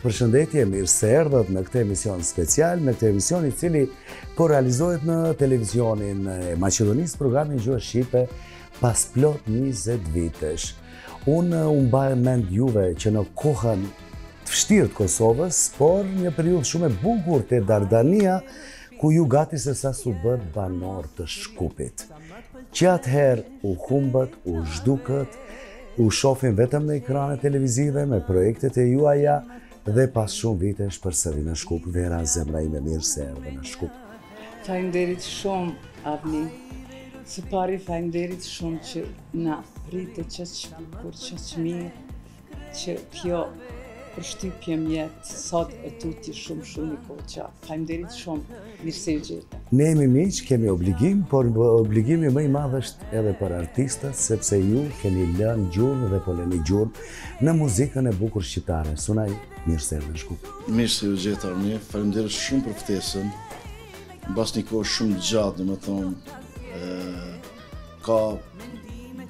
Përshëndetje, mirë se erdhët në këtë emision special, në këtë emision i cili po realizohet në televizionin e Maqedonisë, programin në gjuhën shqipe, pas plot 20 vitesh. Unë uh, ju mbaj mend juve që në kohën e vështirë të Kosovës, por një periudhë shumë e bukur te Dardania, ku ju gati se sa s'u bëtë banorë të Shkupit. Që atëherë u humbët, u zhdukët, ju shofim vetëm në ekranet televizive me projektet e juaja dhe pas shumë vitesh përsëri në Shkup. Vera, zemra ime mirë se erdhe në Shkup. Faleminderit shumë Avni. Së pari faleminderit shumë që na pritët kaq bukur, kaq mirë. që kjo përshtypje mbet sot e tutje shumë shumë në kokë. Faleminderit shumë. Mirë se ju gjeta. Ne jemi miq, kemi obligim, por obligimi më i madh është edhe për artistët, sepse ju keni lënë gjurmë dhe po lëni gjurmë në muzikën e bukur shqiptare. Sunaj, mirë se erdhe në Shkup. Mirë se ju gjeta Avni, faleminderit shumë për ftesën. Mbas një kohë shumë gjatë, domethënë, ka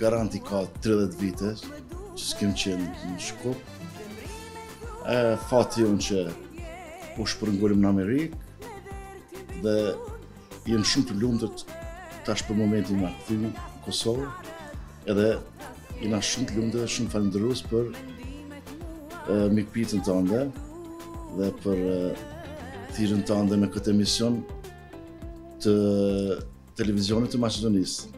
garanti ka 30 vitesh që s'kem qenë në Shkup. E fati jonë që u shpërngulëm në Amerikë dhe jem shumë të lumtur tash për momentin na u kthym në Kosovë edhe jena shumë të lumtur dhe shumë falënderues për e, mikpritjen tande dhe për e, thirrjen tande në këtë emision të Televizionit të Maqedonisë.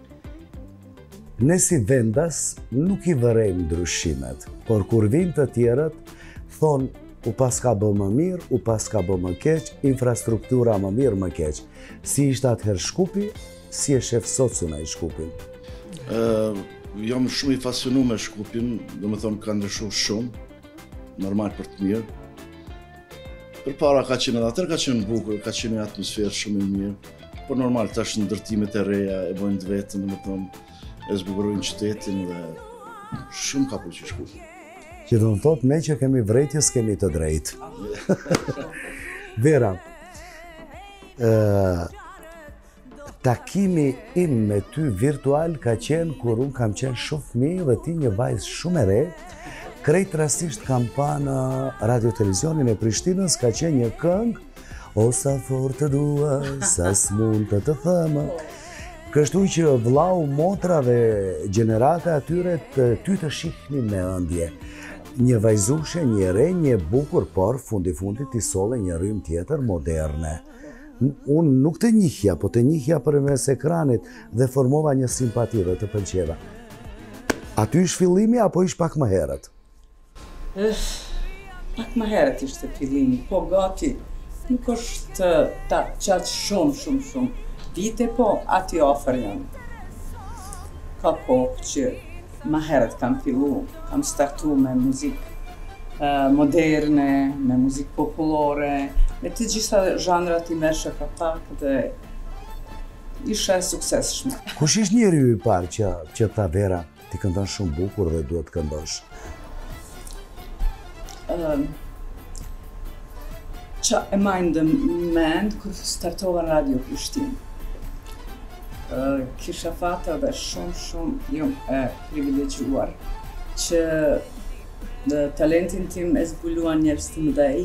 Ne si vendas nuk i vërejmë ndryshimet, por kur vijnë të tjerët, thonë u paska bë më mirë, u paska bë më keq, infrastruktura më mirë, më keq. Si ishte atëherë Shkupi, si e shef sot Sunaj Shkupin? Jam shumë i fascinu me Shkupin, domethonë ka ndryshu shumë, normal për të mirë. Përpara ka qenë edhe atëher ka qenë bukur, ka qenë një atmosferë shumë e mirë, por normal tash ndërtimet e reja, e bojnë të vetën, domethonë, e zbukurojnë qytetin dhe shumë m'ka pëlqy Shkupi. Që do të thotë, ne që kemi vrejtje s'kemi të drejtë. Vera, Takimi im me ty virtual ka qenë kur unë kam qenë shumë fmi dhe ti një vajzë shumë e re. Krejt rastisht kam pa në Radio Televizionin e Prishtinës ka qenë një këngë O sa fort të dua, sa s'mund të të them. Kështu që vlau, motra dhe gjenerata e tyre ty të shihnin me ëndje. Një vajzushe, e re, e bukur, por fundi i fundit ti solle një rrymë tjetër moderne. Unë nuk të njihja, po të njihja përmes ekranit dhe formova një simpati dhe të pëlqeva. Aty ish fillimi, apo ish pak më herët? Pak më herët ishte fillimi, po gati, nuk është tash aq shumë, shumë, shumë. vite, po, aty afër janë. Ka kohë që... Ma herët kam fillu, kam startu me muzikë moderne, me muzikë popullore, me të gjitha zhanrat i merrsha ka pak dhe isha e suksesshme. Kush ishte njeriu i parë që që tha Vera ti këndon shumë bukur dhe duhet të këndosh? Që e maj edhe mend kur startova në Radio Prishtinë. Kisha fat edhe shumë shumë jom e privilegjuar që dhe talentin tim e zbuluan njerëz të mëdhenj,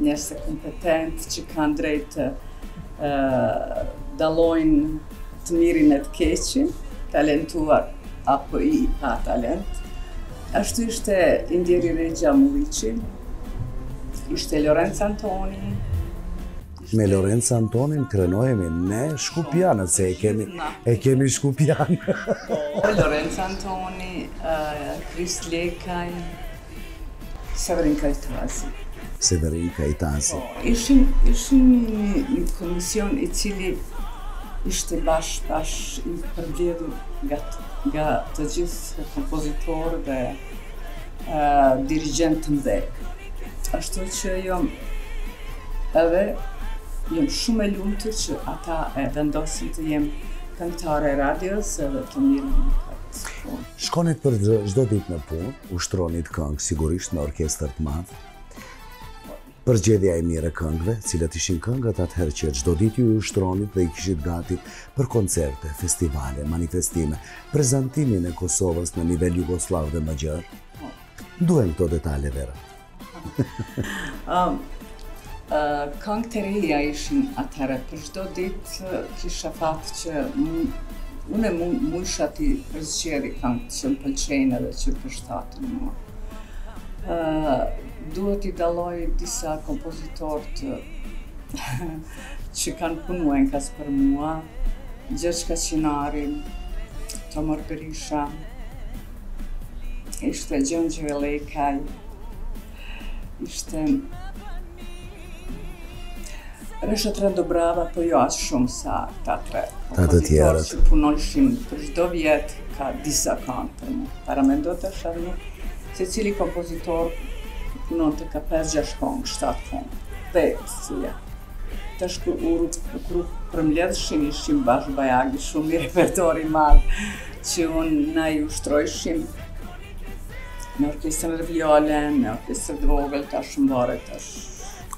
njerëz kompetentë që kanë drejtë të dallojnë Të mirin e të keqin, talentuar apo i pa talent. Ashtu ishte i ndjeri Rexho Mulliqi, ishte Lorenc Antoni, me Lorenc Antonin krenohemi ne shkupjanët, se e kemi, e kemi shkupjan. Po, Lorenc Antoni, Kristë Lekaj, Severin Kajtazi. Severin Kajtazi. Po, ishin, ishin një komision i cili ishte bash, bash i përbledhur nga, nga të gjithë kompozitorë dhe dirigjentë të mëdhenj. Ashtu që jam edhe, jam shumë e lumtur që ata e vendosën të jem këngëtare e radios edhe të merrem me këtë punë. Shkonit për çdo ditë në punë? Ushtronit këngë sigurisht në orkestër të madhe. Përzgjedhja e mirë e këngëve, cilat ishin këngët atëherë që çdo ditë ju i ushtronit dhe i kishit gati për koncerte, festivale, manifestime, prezantimin e Kosovës në nivel jugosllav dhe më gjerë? Duhen këto detale Vera. Um, uh, këngë të reja ishin atëherë, për çdo ditë kisha fat që unë mu, mujsha t'i përzgjedhi këngë që më pëlqejnë edhe që përshtaten mua. Uh, duhet t'i dalloj disa kompozitorët që kanë punuar enkas për mua, Gjergj Kaçinari, Tomor Berisha, Ishte Gjon Gjevelekaj, ishte Reshat Randobrava, po jo aq shumë sa këta tre. Ta të tjerët. Që punojshin për çdo vjet, ka disa kangë për mu. Paramendo ti shërni, secili kompozitor punonte ka 5-6 kongë, 7 kongë, dhe së ja. Tash kur u, u kur përmbledhshim, ishim bashkë bajagi shumë i repertor i madh që unë na i ushtrojshim me orkestrën dhe violën, në orkestrë të vogël, tash shumë varet, tash...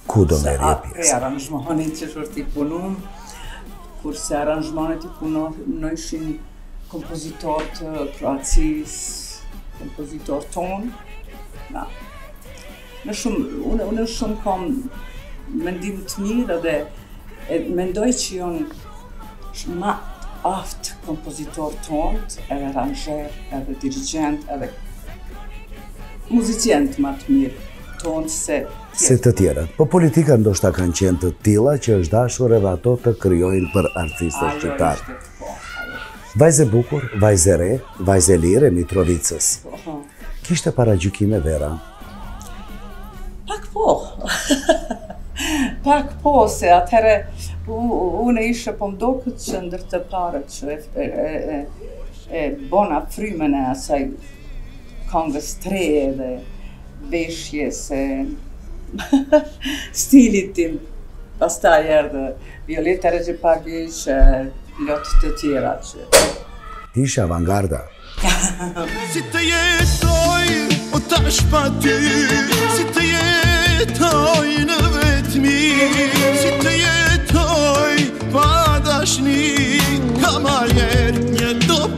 Ku do me rje pjesë? Prej aranzhmonit qysh t'i punum, kurse aranzhmonet i punojshin kompozitorët e Kroacisë, kompozitorët tonë, na. Unë shumë, unë, unë shumë kom mendim të mirë dhe e, mendoj që jonë shumë ma aftë kompozitorët tonë, edhe aranzherë, edhe dirigjentë, edhe muzicientë ma të mirë tonë se tjerët. Se të tjerët. Po politika ndoshta kanë qenë të tilla që është dashur edhe ato të krijojnë për artistet shqiptare. Vajzë e bukur, vajzë e re, vajzë e lirë e Mitrovicës. Kishte paragjykime Vera? Pak po. Pak po, se atëherë unë isha po m'doket që ndër të parat që e, e, e, bona frymën e asaj kongës edhe veshjes e stilit tim pastaj erdhe. Violeta Rexhepagiq e plot të tjera që. Ti ishe avangarda. Si të jetoj o tash pa ty Si të jetoj në vetmi Si të jetoj pa dashni Ka marjer një do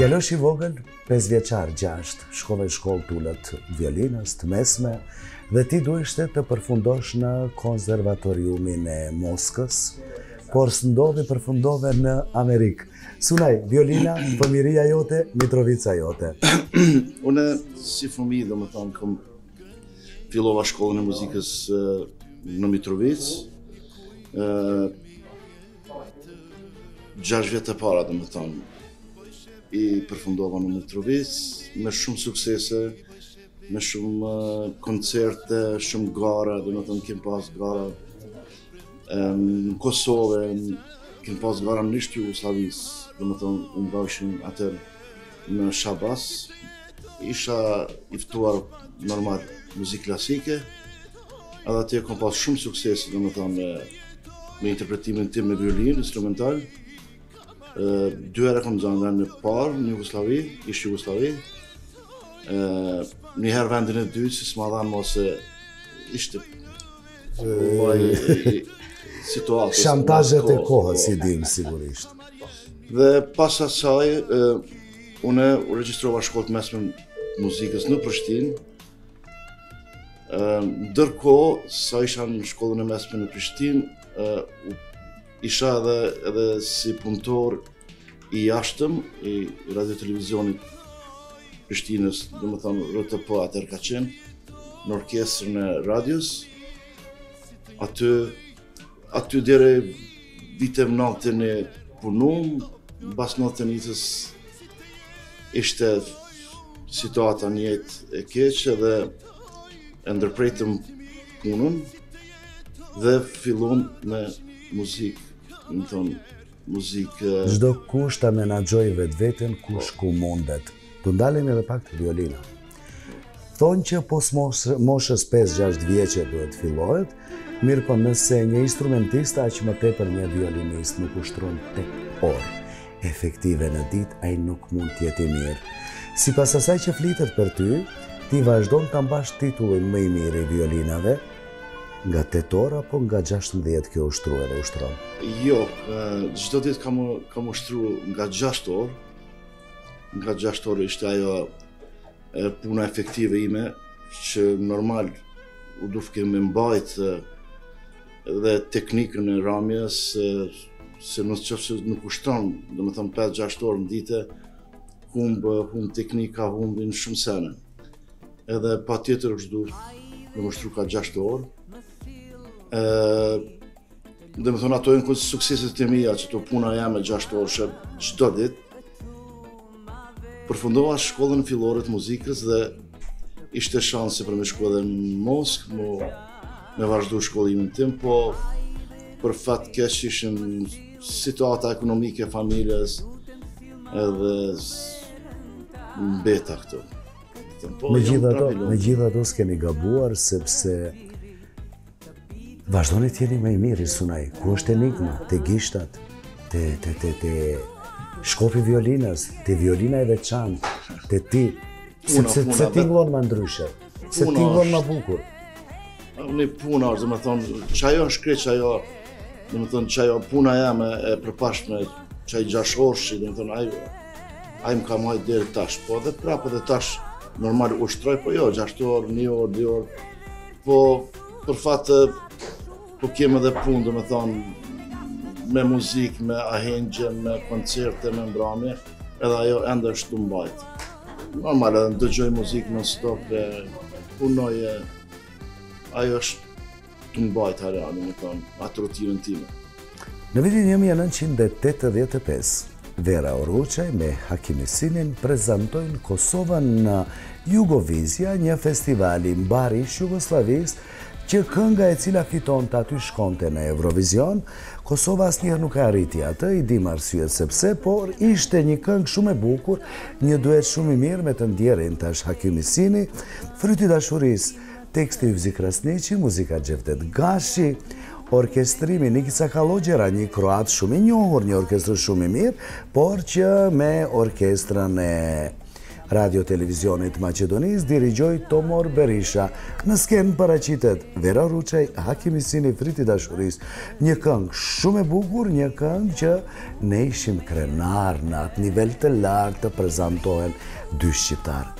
Djalosh i vogël pesëvjeçar gjashtë shkove shkollë të ulët violinës të mesme dhe ti duheshte të përfundosh në konservatoriumin e Moskës, por s'ndodhi përfundove në Amerikë. Sunaj, violina, fëmijëria jote, Mitrovica jote. Unë, si fëmi, domethënë, kam fillova shkollën e muzikës në Mitrovicë, Gjashtë vjetët e para, domethonë, i përfundova në Mitrovicë, me shumë suksese, me shumë koncerte, shumë gara, domethonë, kemë pas gara në Kosovë, kemë pas gara në ish Jugosllavi, domethonë, u mbajshin atëherë në Shabac, isha i ftuar normal muzikë klasike, Edhe atje kam pas shumë suksese, domethonë, me, me interpretimin tim me violinë, instrumental. E, dy herë kam zonë vendin e parë, në Jugosllavi, ish Jugosllavi. E, një herë vendin e dytë, se s'ma dhanë mos e ishte... E, situatës. Shantazhet e kohës, i dimë, sigurisht. Dhe pas asaj, e, unë u regjistrova shkollë të mesme muzikës në Prishtinë, Ndërkohë, sa isha në shkollën e mesme në Prishtinë, isha edhe, edhe si punëtor i jashtëm i Radiotelevizionit Prishtinës, domethënë RTP atëherë ka qenë, në orkestrën e radios, aty Aty deri viten nëntëdhjetë punum, mbas nëntëdhjetë e njëtës ishte situata mjaft e keqe edhe e ndërpremë punën dhe fillum me muzikë, domethonë, muzikë... Çdokush ta menaxhojë vetveten kush ku mundet. Të ndalemi edhe pak te violina. Thonë që pos moshës 5-6 vjeçe duhet të fillohet, mirëpo nëse një instrumentist aq më tepër një violinist nuk ushtron 8 orë efektive në ditë, ai nuk mund të jetë i mirë. Sipas asaj që flitet për ty, ti vazhdon ta mbash titullin më i mirë i violinave, nga 8 orë apo nga 16 ke ushtru edhe ushtron? Jo, çdo ditë kam ushtru nga 6 orë, Nga gjashtë orë ishte ajo puna efektive ime, që normal u dufke me mbajtë dhe teknikën e ramjes, se në qoftë se nuk ushtron, domethënë 5-6 orë në ditë, humb, humb teknika, humbin shumë sene. Edhe patjetër është dashtë me ushtru ka 6 orë. Domethonë ato janë sukseset e mia që te puna jeme gjashtorëshe çdo ditë Përfundova shkollën fillore të muzikës dhe ishte shansi për me shku edhe në Moskë, me vazhdu shkollimin tim po për fat keq ishte situata ekonomike e familjes edhe mbeta këtu po, Megjithatë, megjithatë s'keni gabuar sepse Vazhdoni të jeni më i miri, sinqerisht. Ku është enigma te gishtat? Te te te te shkopi violinës, te violina e veçantë, te ti. Sepse pse ti tingëllon më ndryshe? Se ti vuan më bukur. Puna, domethonë, qajo është krejt qajo. Domethonë qajo puna jeme e përparshme, qaj gjashtorëshi, domethonë ai ai më ka majtë deri tash, po edhe prapë edhe tash normal ushtroj, po jo, 6 orë, 1 orë, 2 orë, po për fat po kem edhe punë, domethonë, me muzikë, me ahengje, me koncerte, me mbramje, edhe ajo ende është tu mbajtë. Normal, edhe dëgjoj muzikë non-stop, e punoj, e ajo është tu mbajtë, arja, domethonë, atë rutinën time. Në vitin një mijë e nëntëqind e tetëdhjetë e pesë, Vera Oruçaj me Haki Misinin prezantojnë Kosovën në Jugovizia, një festival i mbarë ish-Jugosllavisë, që kënga e cila fitonte aty shkonte në Eurovizion, Kosova asnjëherë nuk e arriti atë, i dimë arsyet sepse, por ishte një këngë shumë e bukur, një duet shumë i mirë me të ndjerin tashmë Haki Misini, Fryti i dashurisë, Teksti Hivzi Krasniqi, muzika Xhevdet Gashi, orkestrimi Nikica Kallogjera, një kroat shumë i njohur, një orkestrues shumë i mirë, por që me orkestrën e Radio Televizionit të Maqedonisë dirigjoi Tomor Berisha. Në skenë paraqitet Vera Oruçaj, Haki Misini, Fryti i dashurisë. Një këngë shumë e bukur, një këngë që ne ishim krenarë në atë nivel të lartë të prezantohen dy shqiptarë.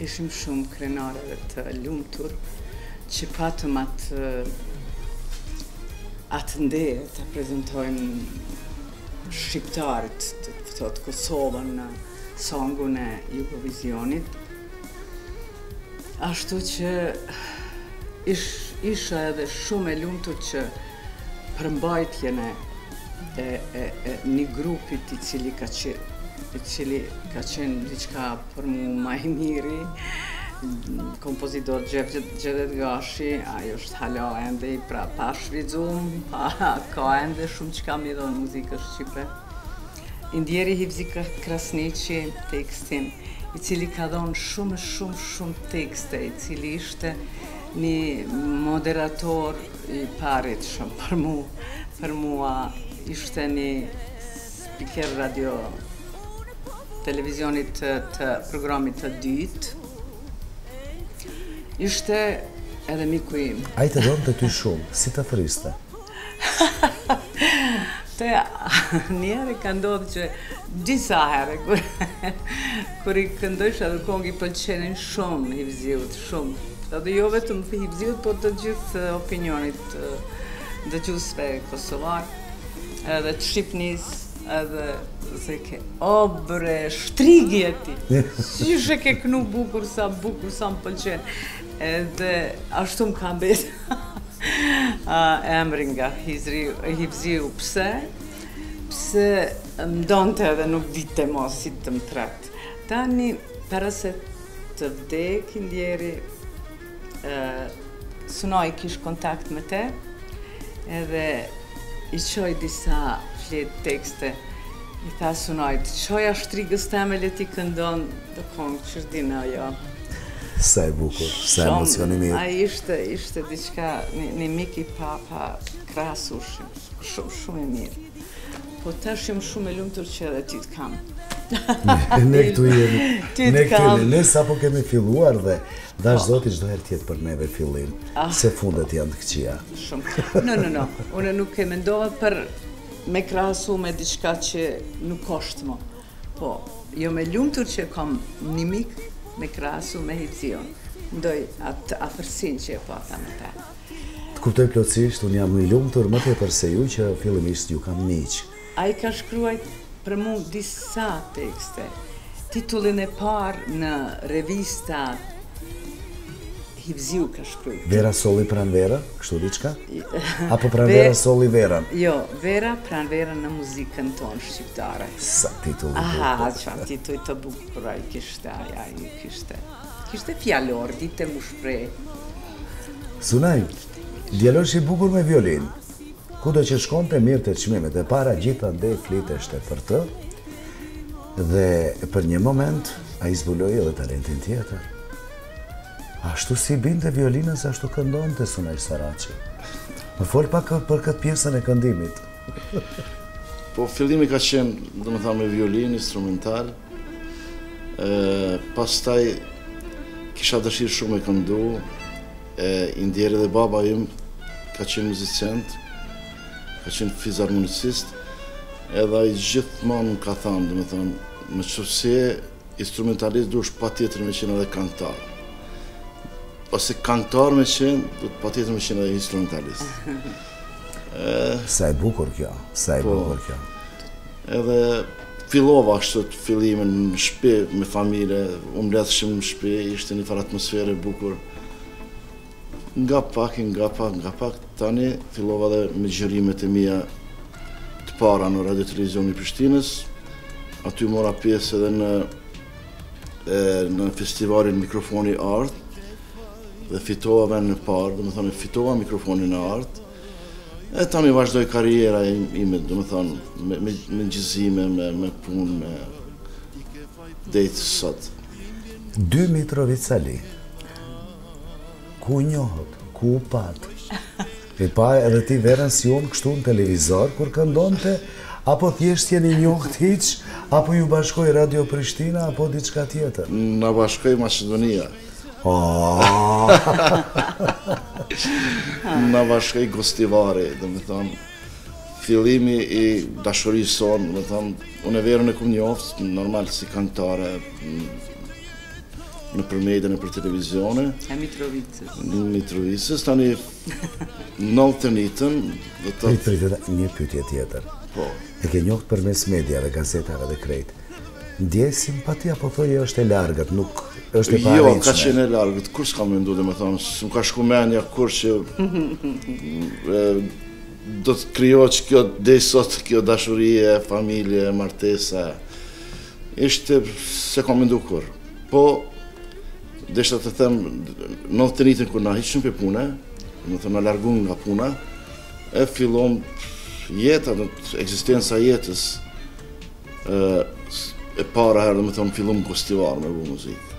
Ishim shumë krenarë dhe të lumtur që patëm atë atë nder të prezentojmë shqiptarët do të thotë Kosovën në songun e Jugovizionit. Ashtu që ish, isha edhe shumë e lumtur që përmbajtjen e një grupi i cili ka i cili ka qenë diçka për mu ma i miri, kompozitor Xhev Xhevdet Gashi, ai është hala ende i pra pa shfrytëzum, pa ka ende shumë që ka me i dhonë muzikës shqipe. I ndjeri Hivzi Krasniqi, tekstin, i cili ka dhonë shumë, shumë, shumë tekste, i cili ishte një moderator, I paarritshëm për mu, për mua ishte një spiker i radio televizionit të, të programit të dytë. Ishte edhe miku im. Ai të donte ty shumë, si të thërriste. Te një herë ka ndodhë që disa herë kur kur i këndojsha edhe kongët i pëlqenin shumë Hivziut Shumë. Edhe jo vetëm Hivziut, por të gjithë opinionit dëgjuesve kosovarë, edhe të Shqipnisë, edhe se ke, o bre, shtrigë e ti, qysh e ke kënu bukur, sa bukur, sa më pëlqen, edhe ashtu më ka mbet emri nga Hivziu, pse, pse më donte edhe nuk dinte mo, si të më thrret, Tani, para se të vdes i ndjeri, Sunaj kish kontakt me te, edhe i çoi disa fletë tekste, i tha Sunaj, të çoj a shtrigës teme le t'i këndon dhe kangë që s'dina jo. Sa e bukur, sa e emocionim. A ishte, ishte diçka një mik i pa, pa krahasushëm, shumë, shumë i mirë. Po tash jam shumë e lumtur që edhe ti të kam. Ne këtu jemi. Ti të kam. Ne sapo kemi filluar dhe dashtë, po, Zoti çdo herë të jetë për neve fillim, ah. se fundet janë të këqija. Shumë. No, no, no. Unë nuk e mendova për me krahasu me diçka që nuk është më. Po, jam e lumtur që kam një mik me krahasu me Hivziun. Ndjej atë afërsinë që e pata me ta. Të kuptoj plotësisht, unë jam i lumtur më tepër se ju që fillimisht ju kam miq. Ai ka shkruajt për mu disa tekste. Titullin e parë në revista Hivziu ka shkru. Vera solli pranvera, kështu diçka? Apo pranvera solli vera? Jo, Vera pranvera në muzikën tonë shqiptare. Sa titull i bukur. Aha, çfarë titull të bukur. Ai kishte, ai ai kishte. Kishte fjalor, dinte m'u shpreh. Sunaj, djalosh i bukur me violinë. Kudo që shkonte merrte çmimet e para gjithandej flitej për të. Dhe për një moment ai zbuloi edhe talentin tjetër. Ashtu si i binte violinës, ashtu këndonte Sunaj Saraçi. Më fol pak për këtë pjesën e këndimit. Po fillimi ka qenë, domethënë me violinë instrumental. Pastaj kisha dëshirë shumë me këndu, i ndjeri edhe baba im ka qenë muzicent, ka qenë fizarmonicist, edhe ai gjithmonë më ka thanë, domethanë, në qofsh instrumentalist duhesh patjetër me qenë edhe kangtar. Ose kangtar me qenë, duhet patjetër me qenë edhe instrumentalist. Sa e bukur kjo, sa e po. bukur kjo. Edhe fillova ashtu te fillimi në shpi me familje, u mbledhshim në shpi, ishte një farë atmosfere e bukur. Nga pak, nga pak, nga pak, tani fillova dhe me inçizimet e mia të para në Radio Televizioni i Prishtinës, aty mora pjesë edhe në në festivalin Mikrofoni i Artë, dhe fitova vendin e parë, domethënë, fitova mikrofonin e artë, e tani vazhdoi karriera ime, domethënë, me, me, me inçizime, me, me punë, e deri sot. Dy mitrovicali, ku u njohët, ku u patë, i pa edhe ti Verën si unë kështu në televizor, kur këndonte, apo thjesht s'jeni njohur hiq, apo ju bashkoi Radio Prishtina, apo diçka tjetër? Na bashkoi Maqedonia. Na bashkoi Gostivari, domethonë, fillimi i dashurisë sonë, domethonë, unë Verën e kum njoftë, normal si këngëtare, nëpër medie, nëpër televizione. E Mitrovicës. E Mitrovicës, tani, në '90-ën, dhe të... Një pytje tjetër. Po. E ke njoftë përmes mediave dhe gazetave dhe krejt. Ndjeje simpati apo thoje është e largët, nuk është e pa Jo, ka qenë e largët, kurrë s'kam mendu domethonë, s'm'ka shku menja kurrë që... do të krijohet kjo deri sot, kjo dashuri e, familje, martesa, ishte s'e kam mendu kurrë. Po, deshta të them, në '90-ën kur na hiqën prej pune, na, na largun nga puna, e fillon jeta, ekzistenca e jetës, E para herë domethonë fillum n'Gostivar me bu muzikë.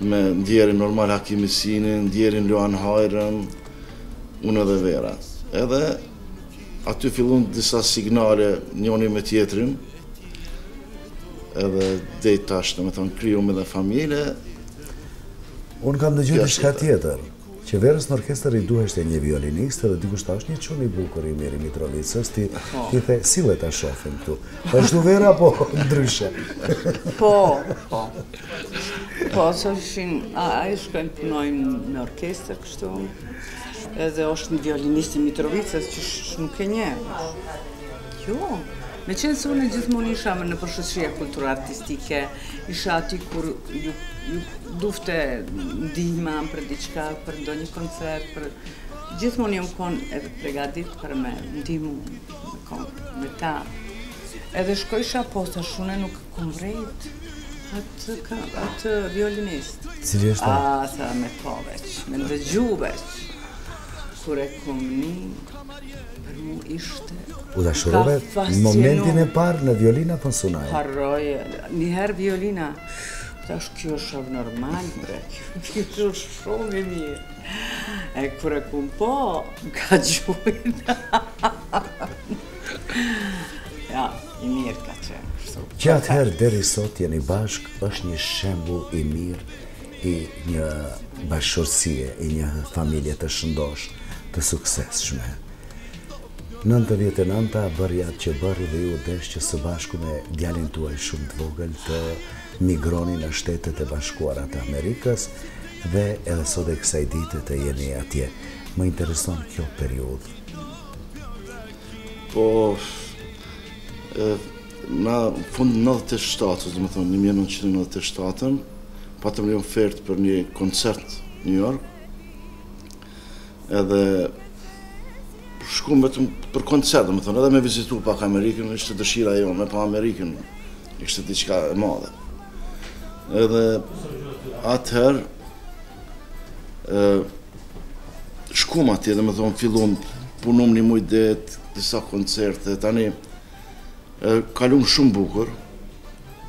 Me t'ndjerin normal Haki Misini, t'ndjerin Luan Hajrën, unë edhe Vera. Edhe aty fillum disa signale njoni me tjetrin, edhe deri tash domethonë krijum edhe familje. Unë kam dëgju diçka tjetër. Që Verës në orkestër i duheshte një violinist edhe dikush tha është një çun i bukur i mirë i Mitrovicës ti, po, i the sille ta shohim këtu. Ashtu Vera apo ndryshe. Po, po. Po, s'e shihni ai shkon punon në orkestër kështu. Edhe është një violinist i Mitrovicës që nuk e njeh. Jo. Meqenëse unë gjithmonë isha nëpër shoqëria kulturo-artistike, Isha aty kur u, u dufte ndihma për diçka, për ndonjë koncert, për gjithmonë jam kon edhe e pregatitun për me ndihmu me kon me ta. Edhe shkojsha po s'ta, as unë nuk kom vrejt atë, atë violinist. Cili është? Ah, sa me po veç, me ndëgju veç. Kur e kom ni U dashurove në momentin e parë në violinë apo në Sunaj? Harroje, një herë violina. Tash kjo shumë normal, bre. Kjo është shumë e mirë. E kur e kum pa, ka gjynah, jo, i mirë ka qenë. Që atëherë deri sot jeni bashkë, është një shembull i mirë i një bashkëshortësie, i një familje të shëndoshë, të suksesshme. Nëntëdhjetë e nënta bëri atë që bëri dhe iu desh që së bashku me djalin tuaj shumë të vogël të migroni në Shtetet e Bashkuara të Amerikës dhe edhe sot e kësaj dite të jeni atje. Më intereson kjo periudhë. Po, Në fund të nëntëdhjetë e shtatës, domethënë një mijë e nëntëqind e nëntëdhjetë e shtatë, patëm një ofertë për një koncert në New York. Edhe shkuam vetëm për koncert, domethënë edhe me vizitu pak Amerikën, ishte dëshira jonë me pa Amerikën. Ishte diçka e madhe. Edhe atëherë ë shkuam atje, domethënë filluam punum një muaj ditë, disa koncerte tani. E kalum shumë bukur.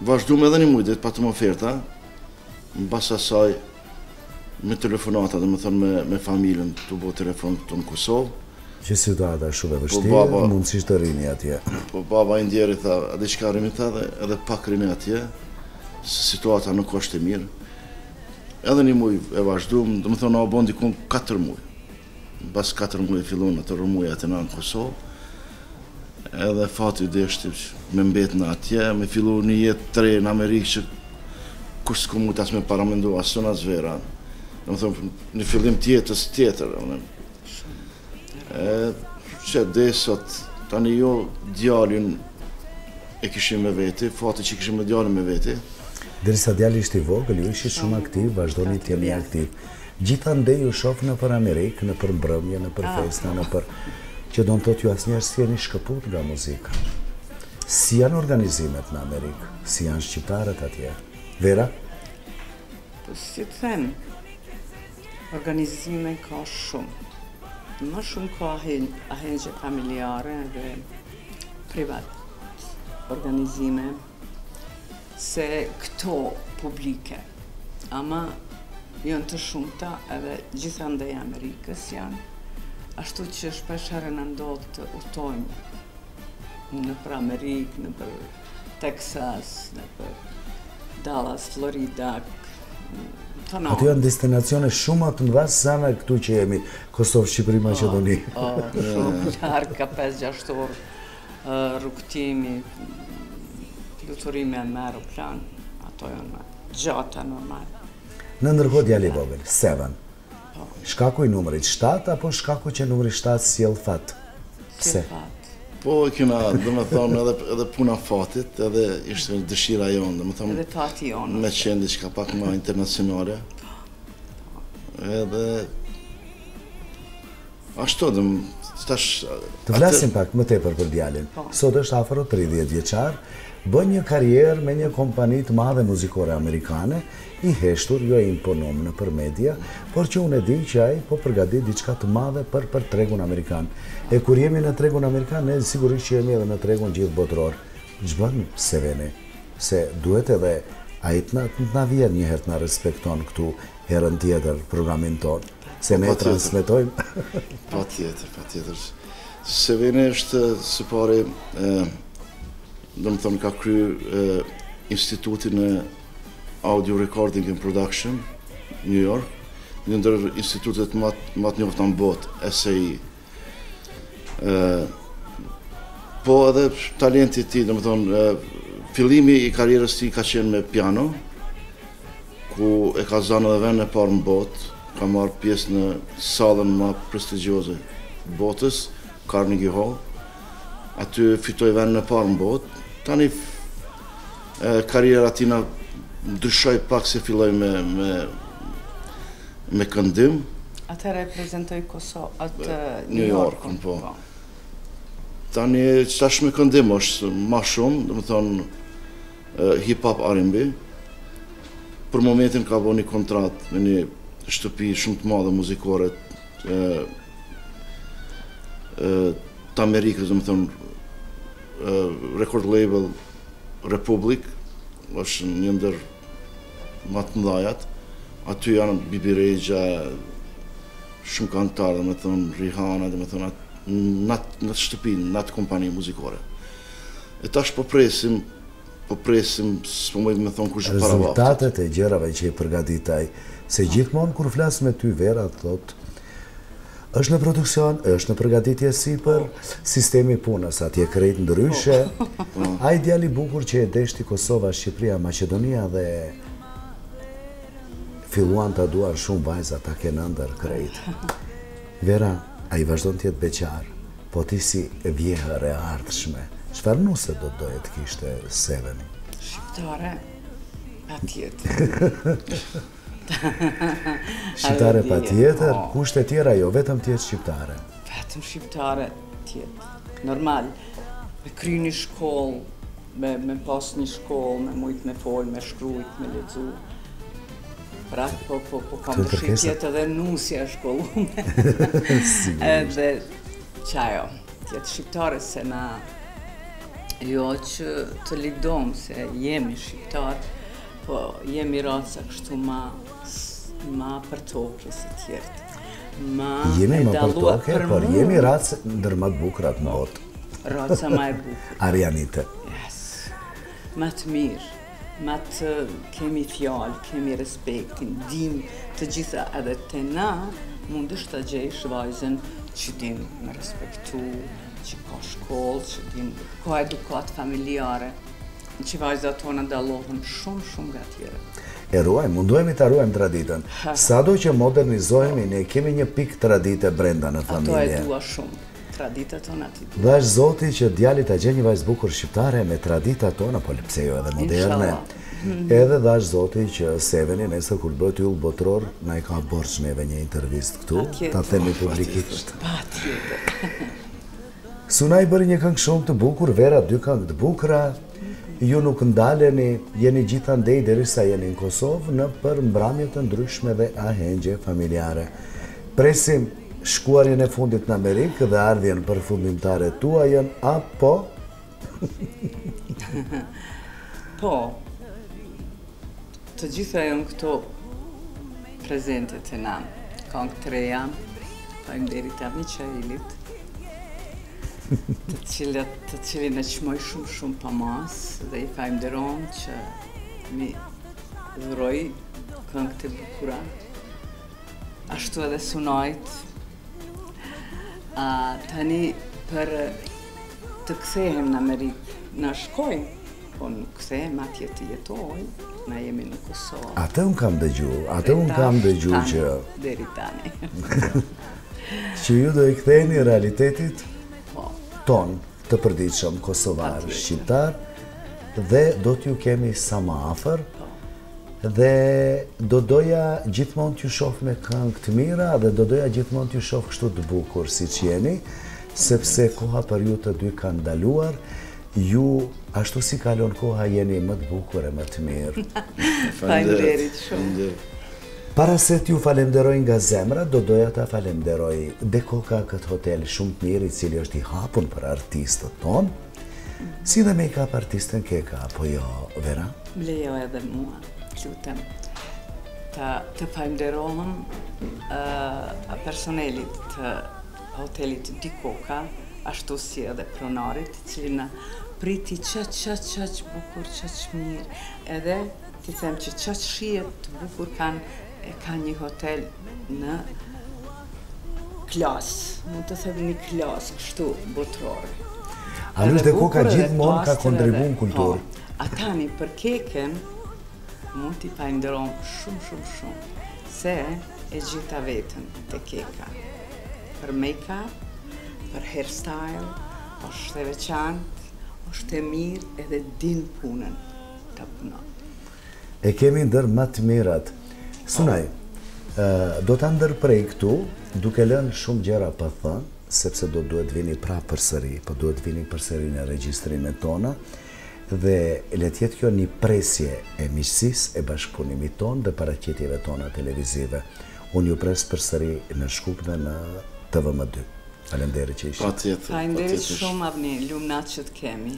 Vazhdum edhe një muaj ditë, patëm oferta. Mbas asaj me telefonata domethënë me, me familjen tu bo telefonatë në Kosovë. Që situata është shumë e vështirë, po baba, mundësisht të rrini atje. Po baba i ndjeri tha, edhe diçka rrini tha dhe edhe pak rrini atje, se situata nuk është e mirë. Edhe një muaj e vazhdum, domethënë u bo diku 4 muaj. Mbas katër muaj filloi rrëmuja atje në Kosovë, edhe fati deshti me mbet ne atje, me fillu një jetë të re në Amerikë që kurrë s'kem mujtë as me paramendu as unë as Vera. Domethënë, një fillim i jetës tjetër. Që edhe sot, tani edhe djalin e kishim me veti, fati që e kishim djalin me veti. Derisa djali ishte i vogël, ju ishit shumë aktiv, vazhdoni të jeni aktiv. Gjithandej ju shof nëpër Amerikë, nëpër mbrëmje, nëpër festa, nëpër... që don thot ju asnjëherë s'jeni shkëput nga muzika. Si janë organizimet në Amerikë, si janë shqiptarët atje. Vera? Po si të them, organizime ka shumë. Më shumë ka ahengje familjare dhe privat organizime. se këto publike ama janë të shumta edhe gjithandej Amerikës janë, ashtu që shpesh herë na ndodh të udhëtojmë nëpër Amerikë, nëpër Texas, nëpër Dallas, Florida, domethënë ato janë destinacione shumë të mëdha sesa na këtu që jemi, Kosovë, Shqipëri, Maqedoni. O, o, shumë larg, ka 5-6 orë. Rrugëtimi, fluturime me aeroplan, ato janë më të gjata normal. Në ndërkohë djali i vogël, Seven, po. shkaku i numrit 7 apo shkaku që numri 7 sjell fat? Pse? Po e kena, domethonë, edhe, edhe puna fatit, edhe ishte një dëshira jonë, domethonë... Edhe fati jonë. Meqenëse ka pak ma internacionale. Edhe... Ashtu, domethonë, Të flasim pak më tepër për djalin. Sot është afro tridhjetë vjeçar, bën një karrierë me një kompani të madhe muzikore amerikane, i heshtur, jo i imponum nëpër media, por që unë e di që ai po përgatit diçka të madhe për për tregun amerikan. E kur jemi në tregun amerikan, ne sigurisht që jemi edhe në tregun gjithë botëror. Ç'bën Seveni? Se duhet edhe ai të na të na vjen një herë të na respektojë këtu herën tjetër programin tonë. Se ne transmetojmë. Patjetër, patjetër. Seveni është së pari, domethonë, ka kry institutin e audio recording and production, New York, një ndër institutet ma të njoftun në botë, SAE, Po edhe talenti i tij, domethonë, fillimi i karrierës tij ka qenë me piano, ku e ka zanë edhe vendin e parë në botë, ka marrë pjesë në sallën ma prestigjioze botës, Carnegie Hall, Aty fitoi vendin e parë në botë, tani karriera e tina ndryshoi pak se filloi me, me, me këndim. Aty reprezentoi Kosovën, aty New York, po. po. Tani, që tash me këndim është ma shumë, domethonë, hip-hop R&B. Për momentin ka bo një kontratë me një shtëpi shumë të madhe muzikore, të Amerikës, domethonë, record label Republic, është një ndër më të mdhajat, aty janë Bebe Rexha, shumë kangëtarë, domethonë, Rihanna, domethonë, në atë shtëpi, në atë kompani muzikore. E tash po presim, Po presim, s'po muj me thonë kurgjo para vaktit. Rezultatet e gjërave që i përgatit ai. Se gjithmonë kur flas me ty Vera thotë, është në produksion, është në përgatitje e sipër, sistemi i punës atje krejt ndryshe. Ai djali i bukur që e deshti Kosova, Shqipëria, Maqedonia dhe filluan ta duan shumë vajza ta kenë ëndërr krejt. Vera, ai vazhdon të jetë beqar, po ti si vjehërr e ardhshme, çfarë nuse do të doje të kishte Seveni? Shqiptare, patjetër. Shqiptare patjetër, po. Kushte tjera jo, vetëm të jetë shqiptare. Vetëm shqiptare të jetë, normal, me kry një shkollë, Me me pas një shkollë, me mujtë me folë, me shkrujtë, me lexu. Pra, po, po, po, kam dëshirë të jetë edhe nusja e shkollume. Edhe, qa jo, të jetë shqiptare se na, jo që të livdohem se jemi shqiptarë, po jemi raca kështu ma, ma për toke se tjerët. Ma, jemi ma për toke, por jemi racë ndër ma të bukrat në botë. Raca ma e bukur. Arianite. Yes. Ma të mirë. Ma të, kemi fjalë, kemi respektin, dim të gjitha edhe te na mundesh të gjejsh vajzën që din me respektu, që ka shkollë, që din ka edukatë familjare, që vajzat tona dallohen shumë, shumë nga tjerat. E ruajmë, mundohemi ta ruajmë traditën. Sado që modernizohemi, ne kemi një pikë tradite brenda në familje. Ato e dua shumë. traditat tona ti duhet. Dhashtë zoti që djali të gjen një vajzë të bukur shqiptare me traditat tona po e pse jo edhe moderne edhe dhashtë zoti që Seveni nesër kur të bëhet yll botror na i ka borxh neve një intervistë këtu ta themi publikisht Sunaj bëre një këngë shumë të bukur Vera dy këngë të bukura ju nuk ndaleni jeni gjithandej derisa jeni në Kosovë nëpër mbramje të ndryshme dhe ahengje familjare presim Shkuarjen e fundit në Amerikë dhe ardhjen përfundimtare tuajën apo? Po. Të gjitha janë këto prezente te na. Kangët e reja, falemnderit Avni Qahilit, të cilët të cilin e çmoj shumë shumë pa masë dhe i falemnderoj që m'i dhuroi këngë të bukura Ashtu edhe Sunajt. A, tani për të kthehem në Amerikë, unë shkoj, po nuk kthehem atje të jetoj, na jemi në Kosovë. Atë unë kam dëgju, atë unë kam dëgju që... Deri tani. që ju do i ktheheni realitetit po. tonë të përditshëm, kosovar, shqiptar, dhe do t'ju kemi sa ma afër, Dhe do doja gjithmonë t'ju shof me kangë të mira dhe do doja gjithmonë t'ju shof kështu të bukur siç jeni, sepse koha për ju të dy ka ndaluar. Ju ashtu si kalon koha jeni më të bukur e më të mirë. Faleminderit shumë. Para se t'ju falenderoj nga zemra, do doja ta falenderoj Dekoka këtë hotel shumë të mirë i cili është i hapun për artistët tonë. Si dhe make-up artisten Keka, apo jo, Vera? Më lejo edhe mua, t'lutem, të, të faleminderohem uh, personelit të hotelit Dekoka, ashtu si edhe pronarit, i cili na priti kaq kaq bukur, kaq mirë, edhe t'i them që kaq shije të bukur kanë e ka një hotel në klas, mund të them një klas kështu botërore. Ashtu Dekoka gjithmonë ka kontribu në kulturë. Po, a tani për Kekën, mund t'i faleminderohem shumë, shumë, shumë, se e gjeta veten te Keka. Për make-up, për hairstyle, është e veçantë, është e mirë edhe din punën ta punon. E kemi ndër ma të mirat. Sunaj, do ta ndërprej këtu, duke lënë shumë gjëra pa thënë, sepse do duhet vini pra përsëri, po duhet të vini përsëri në regjistrimet tona dhe le të jetë kjo një presje e miqësisë e bashkëpunimit tonë dhe paraqitjeve tona televizive. Unë ju pres përsëri në Shkup dhe në TVM2. Faleminderit që ishit. Patjetër. Faleminderit shumë Avni, lumnat që të kemi.